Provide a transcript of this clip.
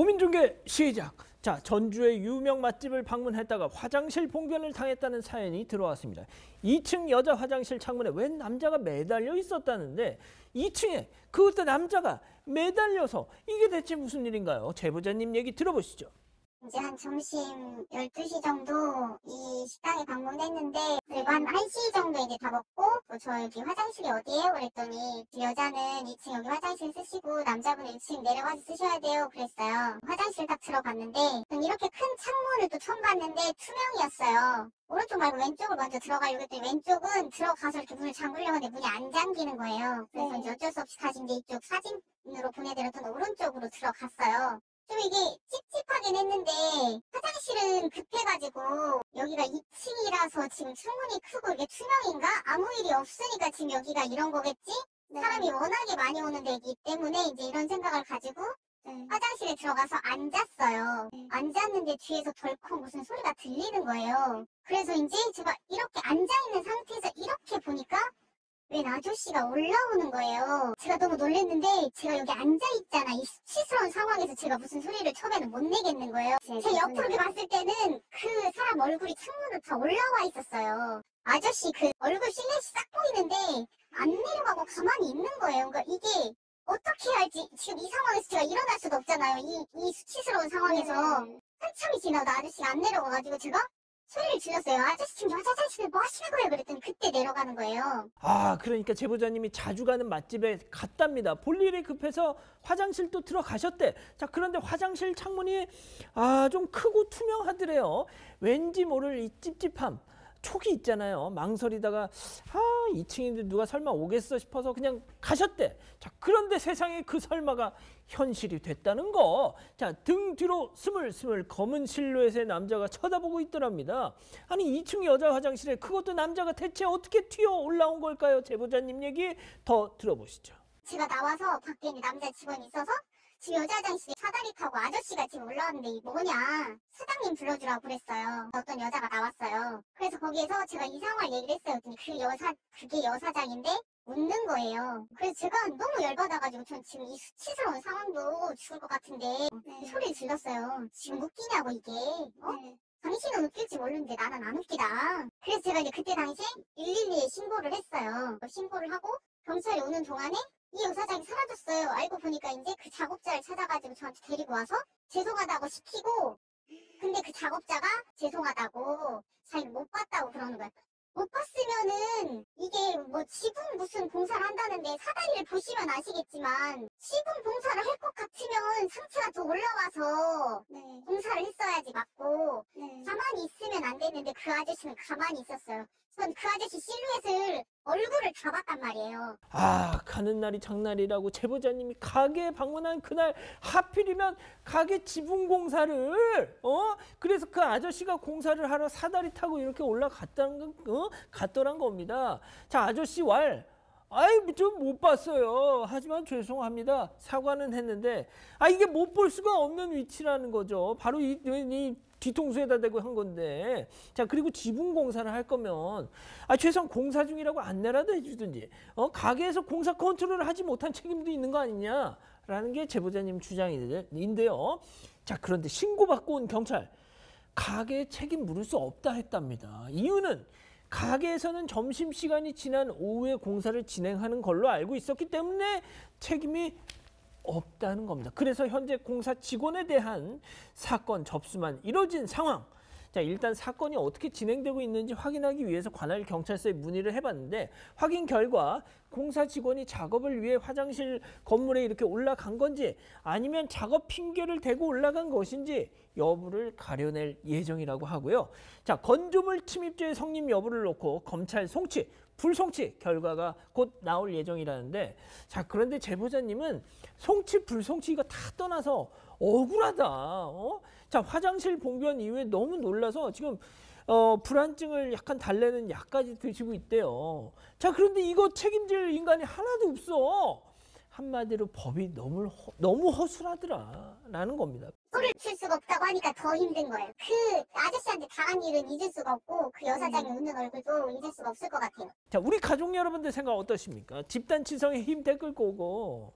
고민중계 시작. 자, 전주의 유명 맛집을 방문했다가 화장실 봉변을 당했다는 사연이 들어왔습니다. 2층 여자 화장실 창문에 웬 남자가 매달려 있었다는데 2층에 그것도 남자가 매달려서 이게 대체 무슨 일인가요? 제보자님 얘기 들어보시죠. 이제 한 점심 12시 정도 이 식당에 방문했는데 그리고 한 1시 정도 이제 다 먹고 뭐저 여기 화장실이 어디예요? 그랬더니 그 여자는 2층 여기 화장실 쓰시고 남자분은 2층 내려가서 쓰셔야 돼요 그랬어요. 화장실 딱 들어갔는데 전 이렇게 큰 창문을 또 처음 봤는데 투명이었어요. 오른쪽 말고 왼쪽을 먼저 들어가려고 했더니 왼쪽은 들어가서 이렇게 문을 잠그려고 하는데 문이 안 잠기는 거예요. 그래서 이제 어쩔 수 없이 다시 이제 이쪽 사진으로 보내드렸던 오른쪽으로 들어갔어요 좀 이게 찝찝하긴 했는데 화장실은 급해가지고 여기가 2층이라서 지금 창문이 크고 이게 투명인가? 아무 일이 없으니까 지금 여기가 이런 거겠지? 사람이 워낙에 많이 오는 데이기 때문에 이제 이런 생각을 가지고 화장실에 들어가서 앉았어요. 앉았는데 뒤에서 덜컥 무슨 소리가 들리는 거예요. 그래서 이제 제가 이렇게 앉아있는 상태에서 이렇게 보니까 웬 아저씨가 올라오는 거예요. 제가 너무 놀랐는데 제가 여기 앉아있잖아. 이 수치스러운 상황에서 제가 무슨 소리를 처음에는 못 내겠는 거예요. 제 옆으로 이렇게 봤을 때는 그 사람 얼굴이 창문으로 다 올라와 있었어요. 아저씨 그 얼굴 실내시 싹 보이는데 안 내려가고 가만히 있는 거예요. 그러니까 이게 어떻게 할지 지금 이 상황에서 제가 일어날 수도 없잖아요. 이, 이 수치스러운 상황에서 한참이 지나도 아저씨가 안 내려가가지고 제가 소리를 질렀어요. 아저씨 지금 여자 화장실에 뭐 하시는 거예요? 그랬더니 그때 내려가는 거예요. 아, 그러니까 제보자님이 자주 가는 맛집에 갔답니다. 볼 일이 급해서 화장실도 들어가셨대. 자, 그런데 화장실 창문이 아, 좀 크고 투명하더래요. 왠지 모를 이 찝찝함. 촉이 있잖아요. 망설이다가 아 2층인데 누가 설마 오겠어 싶어서 그냥 가셨대. 자 그런데 세상에 그 설마가 현실이 됐다는 거. 자등 뒤로 스물스물 검은 실루엣의 남자가 쳐다보고 있더랍니다. 아니 2층 여자 화장실에 그것도 남자가 대체 어떻게 튀어 올라온 걸까요? 제보자님 얘기 더 들어보시죠. 제가 나와서 밖에 있는 남자 직원이 있어서 지금 여자 화장실에 사다리 타고 아저씨가 지금 올라왔는데 이 뭐냐 사장님 불러주라고 그랬어요 어떤 여자가 그래서 거기에서 제가 이 상황을 얘기를 했어요 그 여사 그게 여사장인데 웃는 거예요 그래서 제가 너무 열받아가지고 전 지금 이 수치스러운 상황도 죽을 것 같은데 소리를 질렀어요 지금 웃기냐고 이게 어? 당신은 웃길지 모르는데 나는 안 웃기다. 그래서 제가 이제 그때 당시에 112에 신고를 했어요. 신고를 하고 경찰이 오는 동안에 이 여사장이 사라졌어요. 알고 보니까 이제 그 작업자를 찾아가지고 저한테 데리고 와서 죄송하다고 시키고 근데 그 작업자가 죄송하다고 자기 못 봤다고 그러는 거야. 못 봤으면은 이게 뭐 지붕 무슨 공사를 한다는데 사다리를 보시면 아시겠지만 지붕 공사를 할 것 같으면 상체가 더 올라와서 네. 공사를 했어야지 맞고 네. 가만히 있으면 안 됐는데 그 아저씨는 가만히 있었어요. 전 그 아저씨 실루엣을 얼굴을 다 봤단 말이에요. 아 가는 날이 장날이라고 제보자님이 가게 방문한 그날 하필이면 가게 지붕 공사를 어 그래서 그 아저씨가 공사를 하러 사다리 타고 이렇게 올라갔다는 거 어? 갔더란 겁니다. 자 아저씨 왈 아이 좀 못 봤어요. 하지만 죄송합니다. 사과는 했는데 아 이게 못 볼 수가 없는 위치라는 거죠. 바로 이, 이 뒤통수에다 대고 한 건데 자 그리고 지붕 공사를 할 거면 아 최소한 공사 중이라고 안내라도 해주든지 어 가게에서 공사 컨트롤을 하지 못한 책임도 있는 거 아니냐라는 게 제보자님 주장인데요. 자 그런데 신고받고 온 경찰 가게에 책임 물을 수 없다 했답니다. 이유는 가게에서는 점심시간이 지난 오후에 공사를 진행하는 걸로 알고 있었기 때문에 책임이 없다는 겁니다. 그래서 현재 공사 직원에 대한 사건 접수만 이뤄진 상황. 자, 일단 사건이 어떻게 진행되고 있는지 확인하기 위해서 관할 경찰서에 문의를 해봤는데 확인 결과 공사 직원이 작업을 위해 화장실 건물에 이렇게 올라간 건지 아니면 작업 핑계를 대고 올라간 것인지 여부를 가려낼 예정이라고 하고요. 자, 건조물 침입죄의 성립 여부를 놓고 검찰 송치, 불송치 결과가 곧 나올 예정이라는데 자, 그런데 제보자님은 송치, 불송치 이거 다 떠나서 억울하다. 어? 자, 화장실 봉변 이후에 너무 놀라서 지금 어, 불안증을 약간 달래는 약까지 드시고 있대요. 자, 그런데 이거 책임질 인간이 하나도 없어. 한마디로 법이 너무 허, 너무 허술하더라 라는 겁니다. 소리를 칠 수가 없다고 하니까 더 힘든 거예요. 그 아저씨한테 당한 일은 잊을 수가 없고 그 여사장이 웃는 얼굴도 잊을 수가 없을 것 같아요. 자, 우리 가족 여러분들 생각 어떠십니까? 집단 지성의 힘 댓글 꼬고